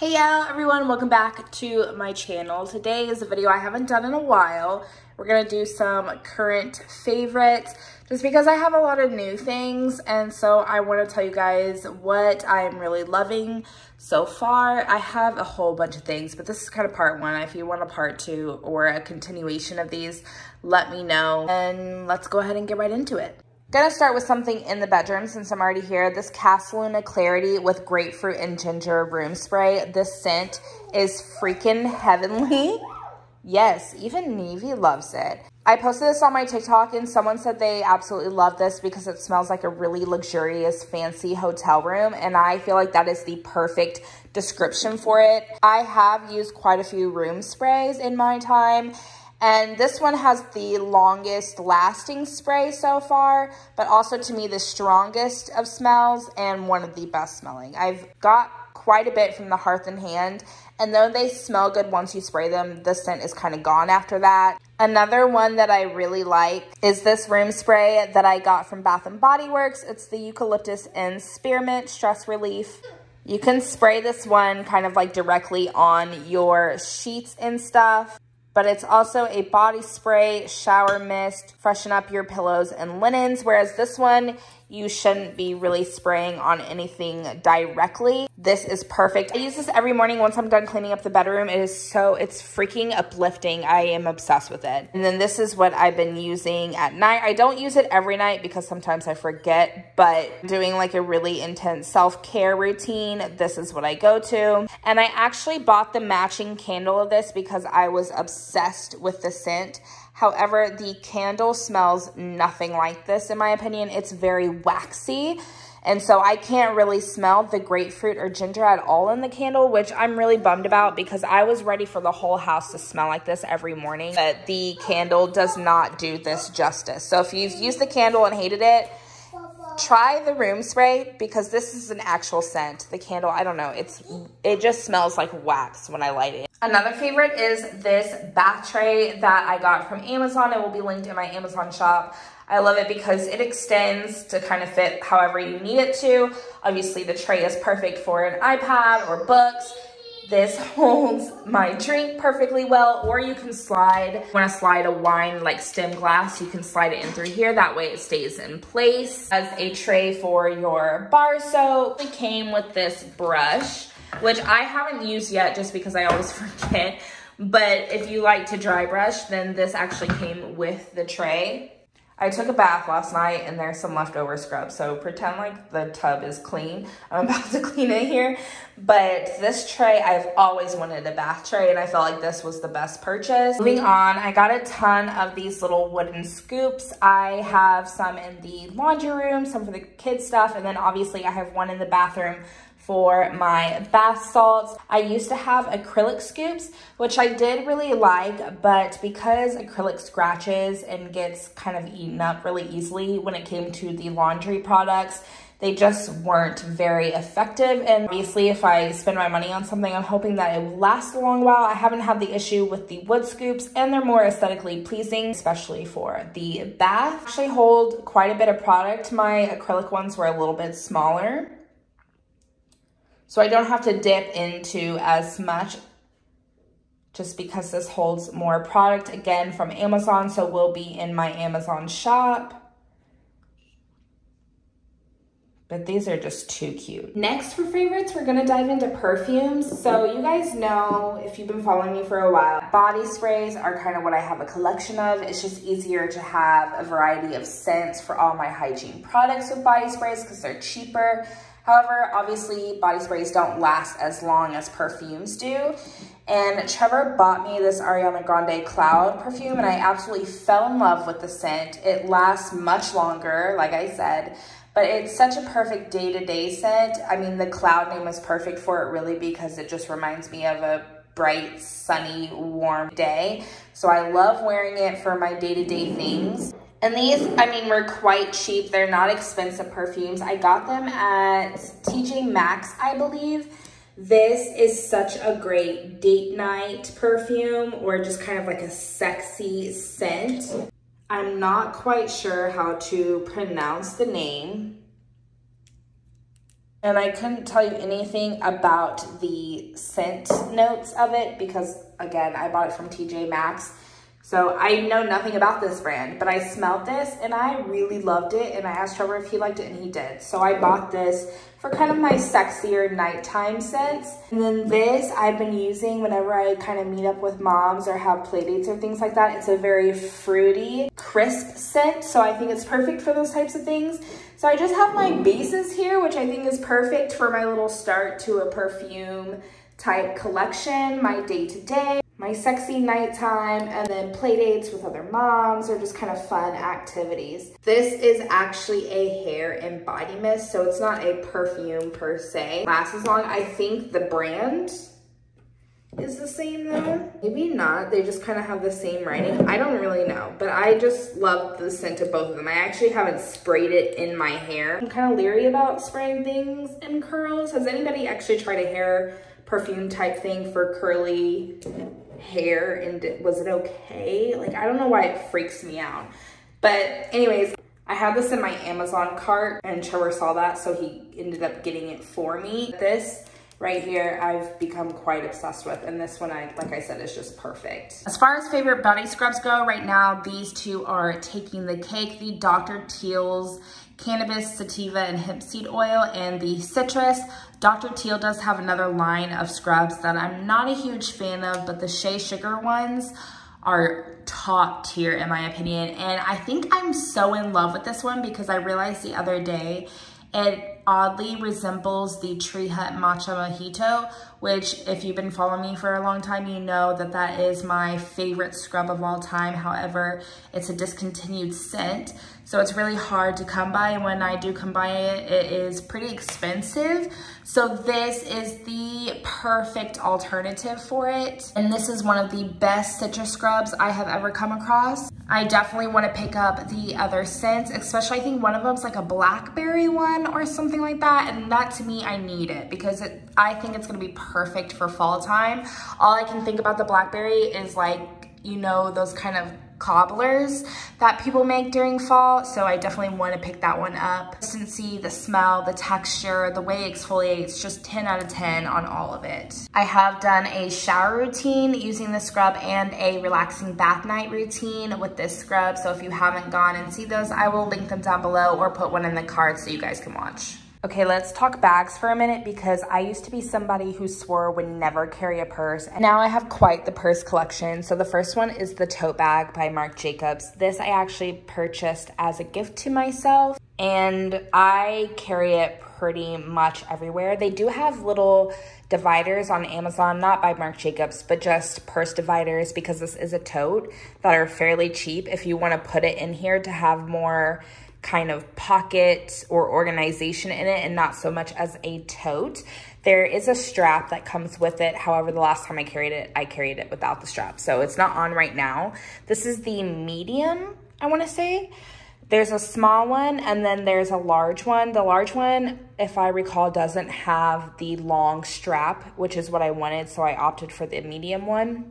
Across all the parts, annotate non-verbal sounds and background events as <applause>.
Hey y'all, everyone, welcome back to my channel. Today is a video I haven't done in a while. We're gonna do some current favorites just because I have a lot of new things and so I wanna tell you guys what I'm really loving so far. I have a whole bunch of things, but this is kind of part one. If you want a part two or a continuation of these, let me know and let's go ahead and get right into it. Gonna start with something in the bedroom since I'm already here. This Casaluna Clarity with grapefruit and ginger room spray. This scent is freaking heavenly. <laughs> Yes, even Navy loves it. I posted this on my TikTok and someone said they absolutely love this because it smells like a really luxurious, fancy hotel room. And I feel like that is the perfect description for it. I have used quite a few room sprays in my time and this one has the longest lasting spray so far, but also to me the strongest of smells and one of the best smelling. I've got quite a bit from the Hearth and Hand, and though they smell good once you spray them, the scent is kind of gone after that. Another one that I really like is this room spray that I got from Bath & Body Works. It's the Eucalyptus and Spearmint Stress Relief. You can spray this one kind of like directly on your sheets and stuff but it's also a body spray, shower mist, freshen up your pillows and linens, whereas this one, you shouldn't be really spraying on anything directly. This is perfect. I use this every morning once I'm done cleaning up the bedroom. It is so, it's freaking uplifting. I am obsessed with it. And then this is what I've been using at night. I don't use it every night because sometimes I forget, but doing like a really intense self-care routine, this is what I go to. And I actually bought the matching candle of this because I was obsessed with the scent. However, the candle smells nothing like this in my opinion. It's very waxy. And so I can't really smell the grapefruit or ginger at all in the candle, which I'm really bummed about because I was ready for the whole house to smell like this every morning. But the candle does not do this justice. So if you've used the candle and hated it, try the room spray because this is an actual scent. The candle, I don't know, it's it just smells like wax when I light it. Another favorite is this bath tray that I got from Amazon. It will be linked in my Amazon shop. I love it because it extends to kind of fit however you need it to. Obviously, the tray is perfect for an iPad or books. This holds my drink perfectly well, or you can slide, want to slide a wine like stem glass, you can slide it in through here. That way it stays in place. As a tray for your bar soap, it came with this brush, which I haven't used yet just because I always <laughs> forget. But if you like to dry brush, then this actually came with the tray. I took a bath last night and there's some leftover scrub. So pretend like the tub is clean. I'm <laughs> about to clean it here. But this tray, I've always wanted a bath tray and I felt like this was the best purchase. Moving on, I got a ton of these little wooden scoops. I have some in the laundry room, some for the kids stuff. And then obviously I have one in the bathroom for my bath salts. I used to have acrylic scoops, which I did really like, but because acrylic scratches and gets kind of eaten up really easily when it came to the laundry products, they just weren't very effective. And obviously, if I spend my money on something, I'm hoping that it will last a long while. I haven't had the issue with the wood scoops and they're more aesthetically pleasing, especially for the bath. Actually hold quite a bit of product. My acrylic ones were a little bit smaller. So I don't have to dip into as much just because this holds more product again from Amazon. So will be in my Amazon shop. But these are just too cute. Next for favorites, we're gonna dive into perfumes. So you guys know, if you've been following me for a while, body sprays are kind of what I have a collection of. It's just easier to have a variety of scents for all my hygiene products with body sprays because they're cheaper. However, obviously body sprays don't last as long as perfumes do. And Trevor bought me this Ariana Grande Cloud perfume and I absolutely fell in love with the scent. It lasts much longer, like I said, but it's such a perfect day-to-day -day scent. I mean, the Cloud name is perfect for it really because it just reminds me of a bright, sunny, warm day. So I love wearing it for my day-to-day -day things. And these, I mean, were quite cheap. They're not expensive perfumes. I got them at TJ Maxx, I believe. This is such a great date night perfume or just kind of like a sexy scent. I'm not quite sure how to pronounce the name. And I couldn't tell you anything about the scent notes of it because, again, I bought it from TJ Maxx. So I know nothing about this brand, but I smelled this and I really loved it. And I asked Trevor if he liked it and he did. So I bought this for kind of my sexier nighttime scents. And then this I've been using whenever I kind of meet up with moms or have play dates or things like that. It's a very fruity, crisp scent. So I think it's perfect for those types of things. So I just have my bases here, which I think is perfect for my little start to a perfume type collection, my day to day, my sexy nighttime, and then play dates with other moms or just kind of fun activities. This is actually a hair and body mist, so it's not a perfume per se. Lasts as long, I think the brand is the same though. Maybe not, they just kind of have the same writing. I don't really know, but I just love the scent of both of them. I actually haven't sprayed it in my hair. I'm kind of leery about spraying things in curls. Has anybody actually tried a hair perfume type thing for curly hair and was it okay? Like, I don't know why it freaks me out. But anyways, I had this in my Amazon cart and Trevor saw that, so he ended up getting it for me. This right here I've become quite obsessed with and this one I like I said is just perfect. As far as favorite body scrubs go right now these two are taking the cake the Dr. Teal's cannabis sativa and hemp seed oil and the citrus. Dr. Teal does have another line of scrubs that I'm not a huge fan of but the Shea Sugar ones are top tier in my opinion and I think I'm so in love with this one because I realized the other day it oddly resembles the Tree Hut Matcha Mojito, which if you've been following me for a long time, you know that that is my favorite scrub of all time. However, it's a discontinued scent. So it's really hard to come by. And when I do come by it, it is pretty expensive. So this is the perfect alternative for it. And this is one of the best citrus scrubs I have ever come across. I definitely want to pick up the other scents, especially I think one of them's like a blackberry one or something like that. And that to me, I need it because it, I think it's going to be perfect for fall time. All I can think about the blackberry is like, you know, those kind of cobblers that people make during fall. So I definitely want to pick that one up. Consistency, the smell, the texture, the way it exfoliates, just 10 out of 10 on all of it. I have done a shower routine using the scrub and a relaxing bath night routine with this scrub. So if you haven't gone and see those, I will link them down below or put one in the card so you guys can watch. Okay, let's talk bags for a minute because I used to be somebody who swore would never carry a purse. And now I have quite the purse collection. So the first one is the tote bag by Marc Jacobs. This I actually purchased as a gift to myself and I carry it pretty much everywhere. They do have little dividers on Amazon, not by Marc Jacobs, but just purse dividers because this is a tote that are fairly cheap if you want to put it in here to have more kind of pocket or organization in it and not so much as a tote. There is a strap that comes with it. However, the last time I carried it, I carried it without the strap. So it's not on right now. This is the medium, I wanna say. There's a small one and then there's a large one. The large one, if I recall, doesn't have the long strap, which is what I wanted. So I opted for the medium one.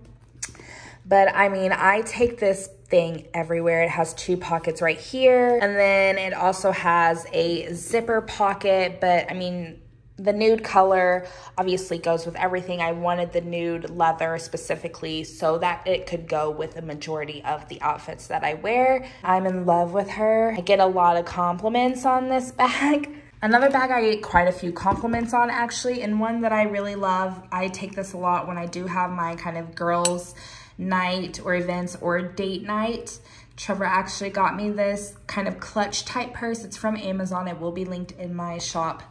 But I mean, I take this thing everywhere. It has two pockets right here. And then it also has a zipper pocket, but I mean, the nude color obviously goes with everything. I wanted the nude leather specifically so that it could go with the majority of the outfits that I wear. I'm in love with her. I get a lot of compliments on this <laughs> bag. Another bag I get quite a few compliments on actually, and one that I really love. I take this a lot when I do have my kind of girls night or events or date night. Trevor actually got me this kind of clutch type purse. It's from Amazon. It will be linked in my shop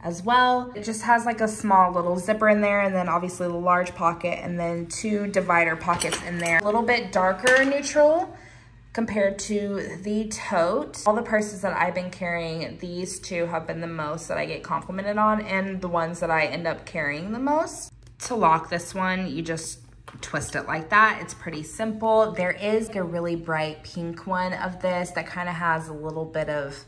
as well. It just has like a small little zipper in there and then obviously the large pocket and then two divider pockets in there. A little bit darker neutral compared to the tote. All the purses that I've been carrying, these two have been the most that I get complimented on and the ones that I end up carrying the most. To lock this one, you just twist it like that. It's pretty simple. There is a really bright pink one of this that kind of has a little bit of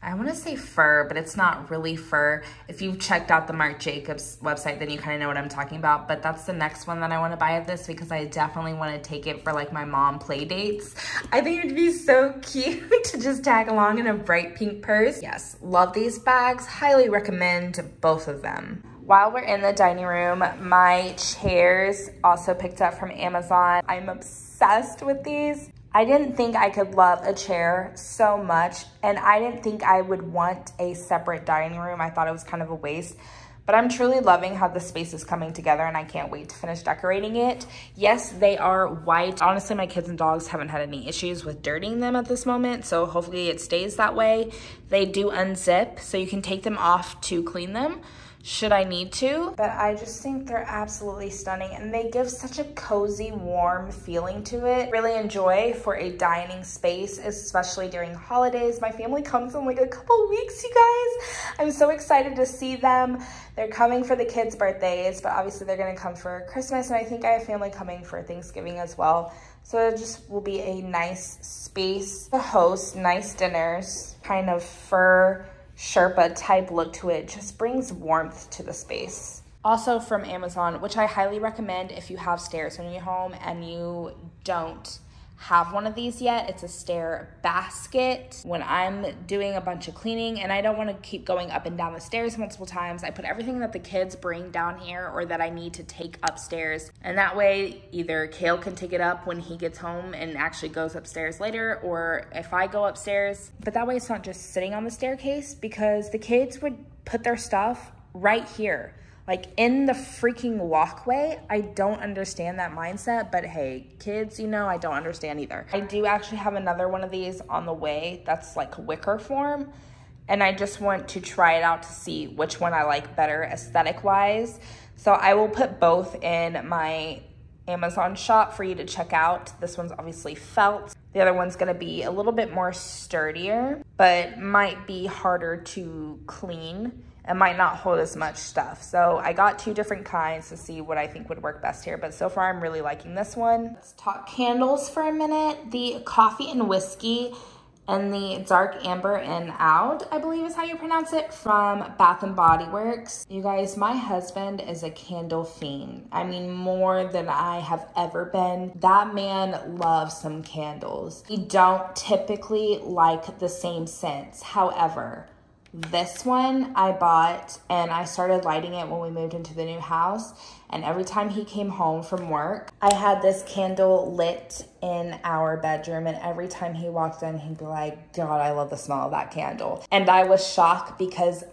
I want to say fur, but it's not really fur. If you've checked out the Marc Jacobs website, then you kind of know what I'm talking about. But that's the next one that I want to buy of this because I definitely want to take it for like my mom play dates. I think it'd be so cute <laughs> to just tag along in a bright pink purse. Yes, love these bags. Highly recommend both of them. While we're in the dining room, my chairs also picked up from Amazon. I'm obsessed with these. I didn't think I could love a chair so much, and I didn't think I would want a separate dining room. I thought it was kind of a waste. But I'm truly loving how the space is coming together and I can't wait to finish decorating it. Yes, they are white. Honestly, my kids and dogs haven't had any issues with dirtying them at this moment, so hopefully it stays that way. They do unzip, so you can take them off to clean them should I need to. But I just think they're absolutely stunning and they give such a cozy, warm feeling to it. Really enjoy for a dining space, especially during holidays. My family comes in like a couple weeks, you guys. I'm so excited to see them. They're coming for the kids' birthdays, but obviously they're gonna come for Christmas and I think I have family coming for Thanksgiving as well. So it just will be a nice space to host nice dinners, kind of fur Sherpa type look to it just brings warmth to the space. Also from Amazon, which I highly recommend if you have stairs in your home and you don't have one of these yet. It's a stair basket. When I'm doing a bunch of cleaning and I don't want to keep going up and down the stairs multiple times, I put everything that the kids bring down here or that I need to take upstairs. And that way, either Kale can take it up when he gets home and actually goes upstairs later, or if I go upstairs. But that way, it's not just sitting on the staircase because the kids would put their stuff right here like in the freaking walkway. I don't understand that mindset, but hey, kids, you know, I don't understand either. I do actually have another one of these on the way that's like wicker form. And I just want to try it out to see which one I like better aesthetic wise. So I will put both in my Amazon shop for you to check out. This one's obviously felt. The other one's gonna be a little bit more sturdier, but might be harder to clean it might not hold as much stuff. So I got two different kinds to see what I think would work best here. But so far I'm really liking this one. Let's talk candles for a minute. The coffee and whiskey and the dark amber and oud, I believe is how you pronounce it, from Bath and Body Works. You guys, my husband is a candle fiend. I mean, more than I have ever been. That man loves some candles. We don't typically like the same scents. However, this one I bought and I started lighting it when we moved into the new house. And every time he came home from work, I had this candle lit in our bedroom. And every time he walked in, he'd be like, God, I love the smell of that candle. And I was shocked because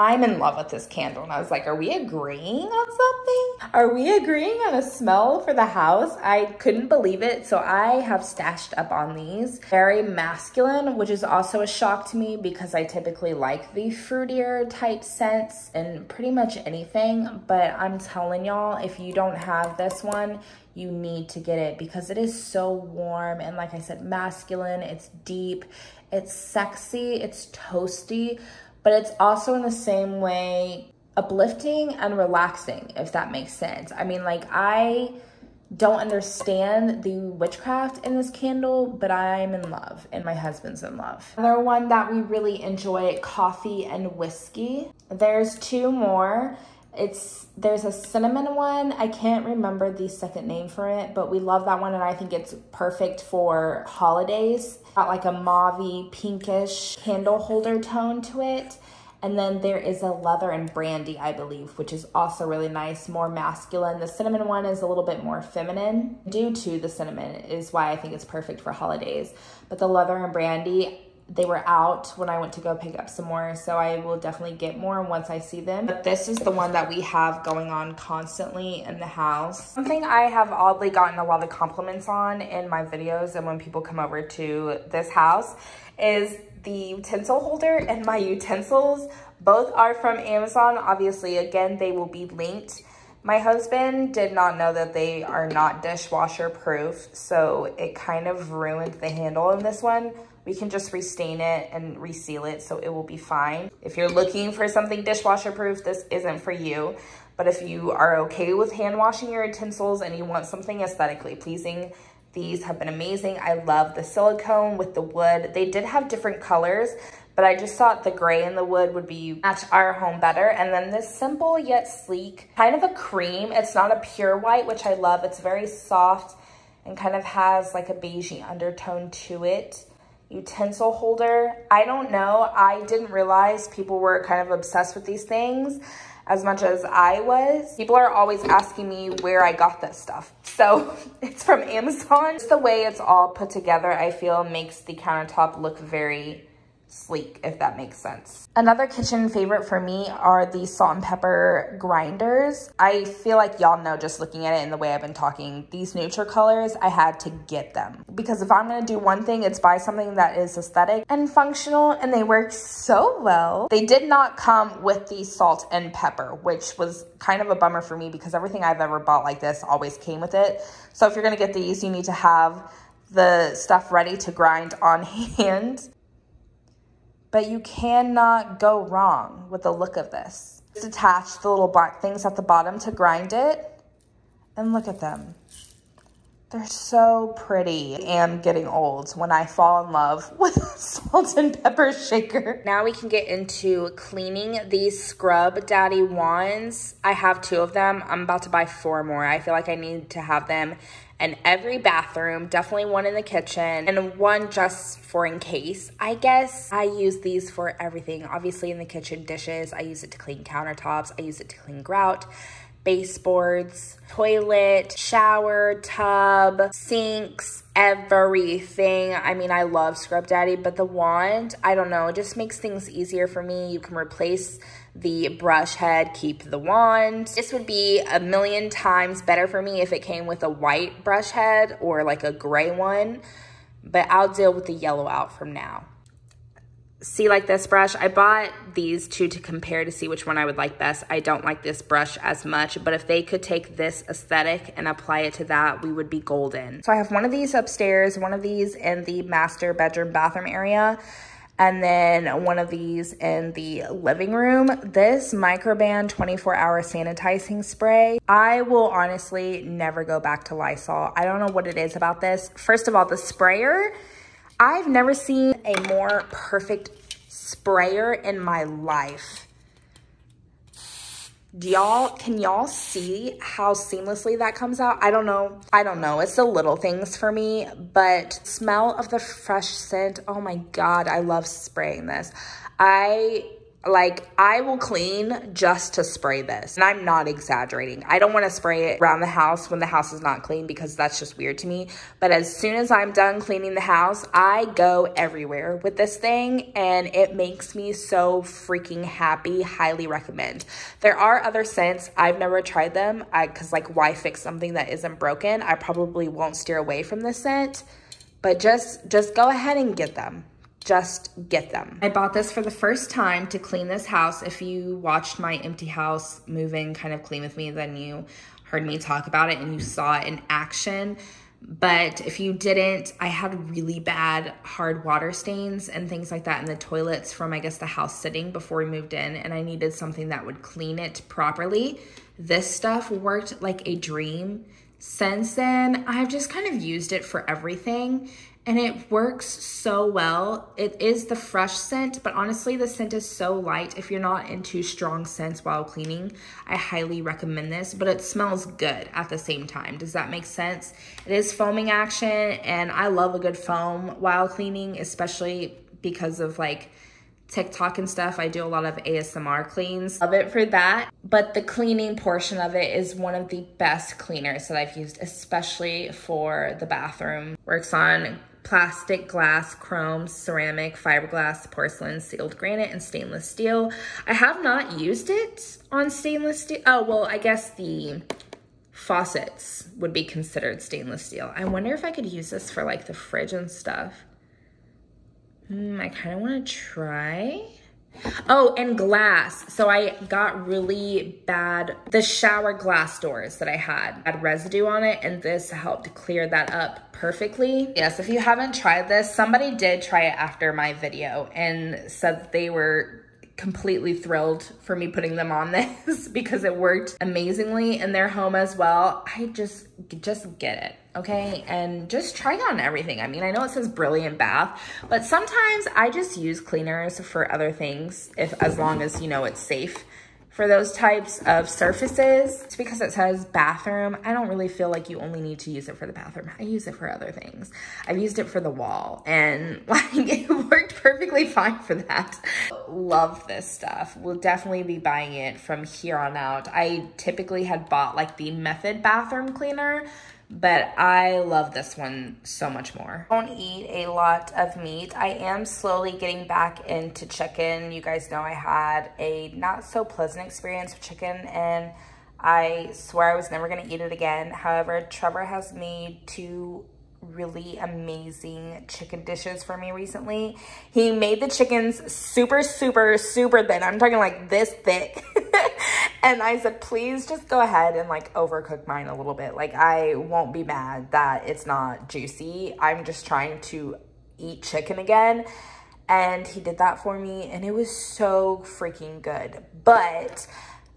I'm in love with this candle. And I was like, are we agreeing on something? Are we agreeing on a smell for the house? I couldn't believe it. So I have stashed up on these. Very masculine, which is also a shock to me because I typically like the fruitier type scents and pretty much anything. But I'm telling y'all, if you don't have this one, you need to get it because it is so warm and like I said, masculine, it's deep, it's sexy, it's toasty, but it's also in the same way uplifting and relaxing, if that makes sense. I mean, like, I don't understand the witchcraft in this candle, but I'm in love and my husband's in love. Another one that we really enjoy, coffee and whiskey. There's two more. It's there's a cinnamon one. I can't remember the second name for it, but we love that one and I think it's perfect for holidays. Got like a mauvey pinkish candle holder tone to it. And then there is a leather and brandy, I believe, which is also really nice, more masculine. The cinnamon one is a little bit more feminine due to the cinnamon is why I think it's perfect for holidays. But the leather and brandy, they were out when I went to go pick up some more, so I will definitely get more once I see them. But this is the one that we have going on constantly in the house. Something I have oddly gotten a lot of compliments on in my videos and when people come over to this house is the utensil holder and my utensils. Both are from Amazon. Obviously, again, they will be linked. My husband did not know that they are not dishwasher proof, so it kind of ruined the handle in this one we can just restain it and reseal it so it will be fine. If you're looking for something dishwasher proof, this isn't for you. But if you are okay with hand washing your utensils and you want something aesthetically pleasing, these have been amazing. I love the silicone with the wood. They did have different colors, but I just thought the gray in the wood would be match our home better. And then this simple yet sleek, kind of a cream. It's not a pure white, which I love. It's very soft and kind of has like a beigey undertone to it. Utensil holder. I don't know. I didn't realize people were kind of obsessed with these things as much as I was. People are always asking me where I got this stuff. So <laughs> it's from Amazon. Just the way it's all put together, I feel makes the countertop look very sleek, if that makes sense. Another kitchen favorite for me are the salt and pepper grinders. I feel like y'all know just looking at it and the way I've been talking, these neutral colors, I had to get them. Because if I'm gonna do one thing, it's buy something that is aesthetic and functional and they work so well. They did not come with the salt and pepper, which was kind of a bummer for me because everything I've ever bought like this always came with it. So if you're gonna get these, you need to have the stuff ready to grind on <laughs> hand but you cannot go wrong with the look of this. Just attach the little black things at the bottom to grind it. And look at them. They're so pretty. I am getting old when I fall in love <laughs> with a salt and pepper shaker. Now we can get into cleaning these Scrub Daddy wands. I have two of them. I'm about to buy four more. I feel like I need to have them in every bathroom, definitely one in the kitchen, and one just for in case. I guess I use these for everything. Obviously in the kitchen, dishes. I use it to clean countertops. I use it to clean grout baseboards, toilet, shower, tub, sinks, everything. I mean, I love Scrub Daddy, but the wand, I don't know, it just makes things easier for me. You can replace the brush head, keep the wand. This would be a million times better for me if it came with a white brush head or like a gray one, but I'll deal with the yellow out from now. See like this brush, I bought these two to compare to see which one I would like best. I don't like this brush as much, but if they could take this aesthetic and apply it to that, we would be golden. So I have one of these upstairs, one of these in the master bedroom bathroom area and then one of these in the living room. This Microban 24 hour sanitizing spray. I will honestly never go back to Lysol. I don't know what it is about this. First of all, the sprayer, I've never seen a more perfect sprayer in my life y'all can y'all see how seamlessly that comes out? I don't know. I don't know. It's the little things for me but smell of the fresh scent. Oh my god i love spraying this. I like I will clean just to spray this. And I'm not exaggerating. I don't want to spray it around the house when the house is not clean because that's just weird to me. But as soon as I'm done cleaning the house, I go everywhere with this thing and it makes me so freaking happy. Highly recommend. There are other scents. I've never tried them because like why fix something that isn't broken? I probably won't steer away from this scent. But just, just go ahead and get them just get them. I bought this for the first time to clean this house. If you watched my empty house move-in kind of clean with me, then you heard me talk about it and you saw it in action. But if you didn't, I had really bad hard water stains and things like that in the toilets from, I guess, the house sitting before we moved in. And I needed something that would clean it properly. This stuff worked like a dream. Since then, I've just kind of used it for everything and it works so well. It is the fresh scent, but honestly, the scent is so light. If you're not into strong scents while cleaning, I highly recommend this, but it smells good at the same time. Does that make sense? It is foaming action, and I love a good foam while cleaning, especially because of like TikTok and stuff. I do a lot of ASMR cleans. Love it for that. But the cleaning portion of it is one of the best cleaners that I've used, especially for the bathroom. Works on plastic, glass, chrome, ceramic, fiberglass, porcelain, sealed granite, and stainless steel. I have not used it on stainless steel. Oh, well, I guess the faucets would be considered stainless steel. I wonder if I could use this for like the fridge and stuff. Hmm, I kind of want to try. Oh, and glass. So I got really bad, the shower glass doors that I had had residue on it and this helped clear that up perfectly. Yes, if you haven't tried this, somebody did try it after my video and said they were completely thrilled for me putting them on <laughs> this because it worked amazingly in their home as well. I just, just get it, okay? And just try on everything. I mean, I know it says brilliant bath, but sometimes I just use cleaners for other things if as long as, you know, it's safe for those types of surfaces. It's because it says bathroom. I don't really feel like you only need to use it for the bathroom. I use it for other things. I've used it for the wall and <laughs> like it worked perfectly fine for that. Love this stuff. We'll definitely be buying it from here on out. I typically had bought like the Method bathroom cleaner but I love this one so much more. I don't eat a lot of meat. I am slowly getting back into chicken. You guys know I had a not so pleasant experience with chicken and I swear I was never gonna eat it again. However, Trevor has made two really amazing chicken dishes for me recently. He made the chickens super, super, super thin. I'm talking like this thick. <laughs> and I said, please just go ahead and like overcook mine a little bit. Like I won't be mad that it's not juicy. I'm just trying to eat chicken again. And he did that for me and it was so freaking good. But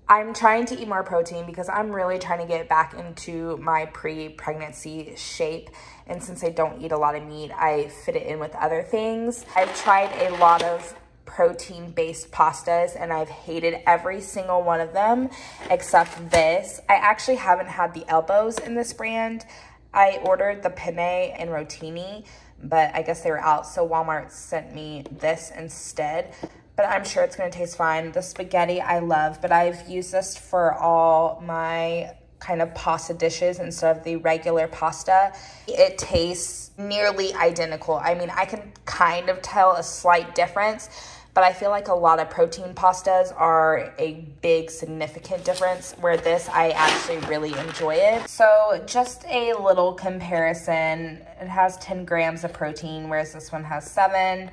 I'm trying to eat more protein because I'm really trying to get back into my pre-pregnancy shape. And since I don't eat a lot of meat, I fit it in with other things. I've tried a lot of protein-based pastas and I've hated every single one of them except this. I actually haven't had the elbows in this brand. I ordered the penne and rotini, but I guess they were out, so Walmart sent me this instead but I'm sure it's going to taste fine. The spaghetti I love, but I've used this for all my kind of pasta dishes instead of the regular pasta. It tastes nearly identical. I mean, I can kind of tell a slight difference, but I feel like a lot of protein pastas are a big significant difference where this I actually really enjoy it. So just a little comparison. It has 10 grams of protein, whereas this one has seven.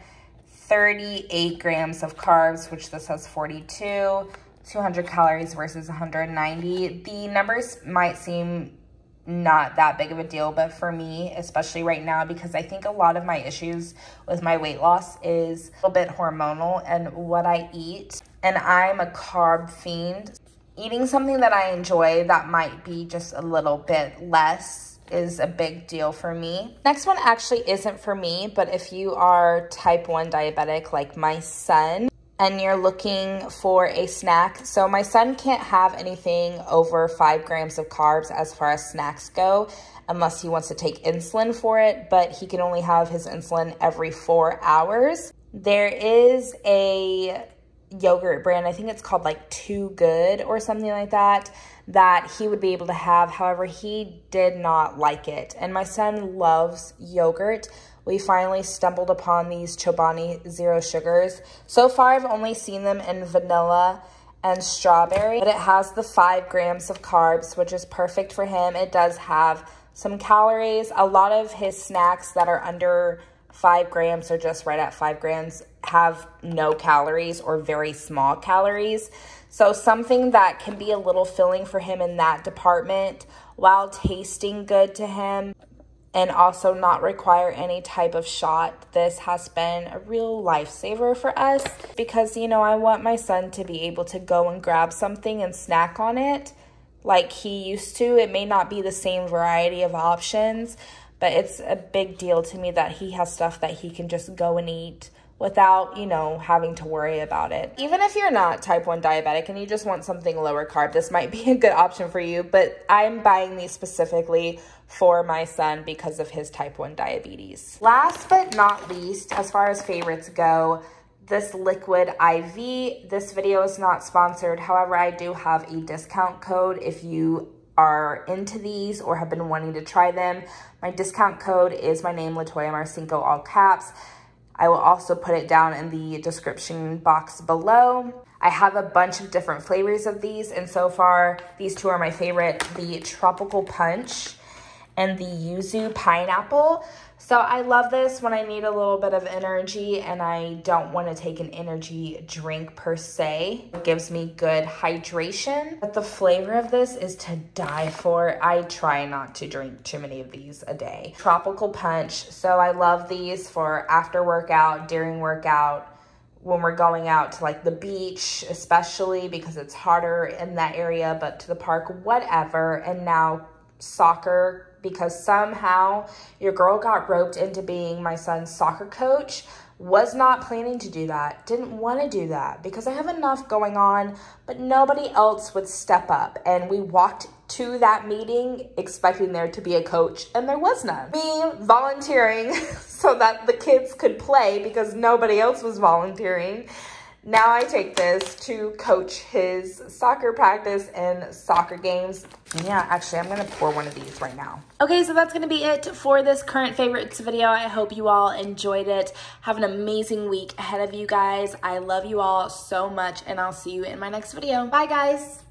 38 grams of carbs, which this has 42, 200 calories versus 190. The numbers might seem not that big of a deal, but for me, especially right now, because I think a lot of my issues with my weight loss is a little bit hormonal and what I eat. And I'm a carb fiend. Eating something that I enjoy that might be just a little bit less is a big deal for me. Next one actually isn't for me, but if you are type 1 diabetic like my son, and you're looking for a snack. So my son can't have anything over five grams of carbs as far as snacks go, unless he wants to take insulin for it, but he can only have his insulin every four hours. There is a yogurt brand, I think it's called like Too Good or something like that, that he would be able to have. However, he did not like it. And my son loves yogurt. We finally stumbled upon these Chobani Zero Sugars. So far, I've only seen them in vanilla and strawberry, but it has the five grams of carbs, which is perfect for him. It does have some calories. A lot of his snacks that are under five grams or just right at five grams have no calories or very small calories. So something that can be a little filling for him in that department while tasting good to him and also not require any type of shot. This has been a real lifesaver for us because, you know, I want my son to be able to go and grab something and snack on it like he used to. It may not be the same variety of options, but it's a big deal to me that he has stuff that he can just go and eat without, you know, having to worry about it. Even if you're not type 1 diabetic and you just want something lower carb, this might <laughs> be a good option for you, but I'm buying these specifically for my son because of his type 1 diabetes. Last but not least, as far as favorites go, this liquid IV. This video is not sponsored. However, I do have a discount code if you are into these or have been wanting to try them. My discount code is my name, Latoya Marcinko, all caps. I will also put it down in the description box below. I have a bunch of different flavors of these, and so far, these two are my favorite, the Tropical Punch and the Yuzu Pineapple. So I love this when I need a little bit of energy and I don't want to take an energy drink per se. It gives me good hydration. But the flavor of this is to die for. I try not to drink too many of these a day. Tropical Punch. So I love these for after workout, during workout, when we're going out to like the beach, especially because it's harder in that area, but to the park, whatever. And now soccer because somehow your girl got roped into being my son's soccer coach. Was not planning to do that, didn't want to do that because I have enough going on, but nobody else would step up. And we walked to that meeting expecting there to be a coach, and there was none. Me volunteering <laughs> so that the kids could play because nobody else was volunteering now I take this to coach his soccer practice and soccer games. Yeah, actually, I'm going to pour one of these right now. Okay, so that's going to be it for this current favorites video. I hope you all enjoyed it. Have an amazing week ahead of you guys. I love you all so much, and I'll see you in my next video. Bye, guys.